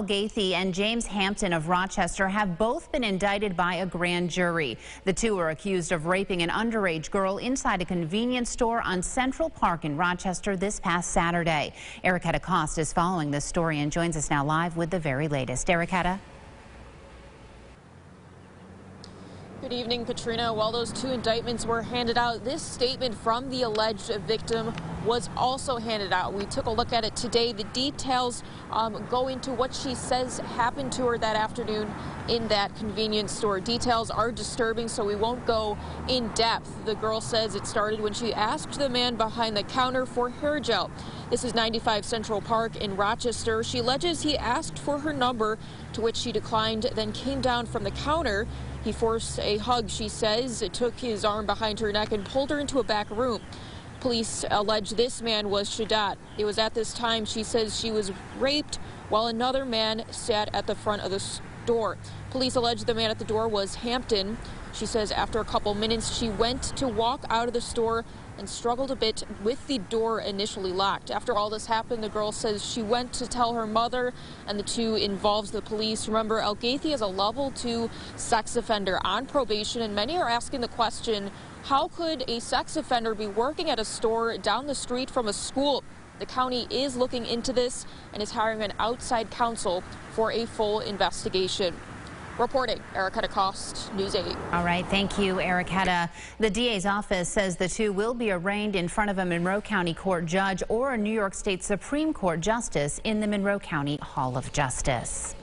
Gaithy and James Hampton of Rochester have both been indicted by a grand jury. The two are accused of raping an underage girl inside a convenience store on Central Park in Rochester this past Saturday. Ericetta Cost is following this story and joins us now live with the very latest. Ericketta? Good evening, Katrina. While those two indictments were handed out, this statement from the alleged victim was also handed out. We took a look at it today. The details um, go into what she says happened to her that afternoon in that convenience store. Details are disturbing, so we won't go in depth. The girl says it started when she asked the man behind the counter for hair gel. This is 95 Central Park in Rochester. She alleges he asked for her number, to which she declined, then came down from the counter. He forced a hug, she says, took his arm behind her neck and pulled her into a back room. Police allege this man was Shadad. It was at this time she says she was raped while another man sat at the front of the door. Police allege the man at the door was Hampton. She says after a couple minutes, she went to walk out of the store and struggled a bit with the door initially locked. After all this happened, the girl says she went to tell her mother and the two involves the police. Remember, El Alghaithy is a level two sex offender on probation, and many are asking the question, how could a sex offender be working at a store down the street from a school? The county is looking into this and is hiring an outside counsel for a full investigation. Reporting, Ericketta Cost, News 8. All right, thank you, Ericketta. The DA's office says the two will be arraigned in front of a Monroe County Court judge or a New York State Supreme Court justice in the Monroe County Hall of Justice.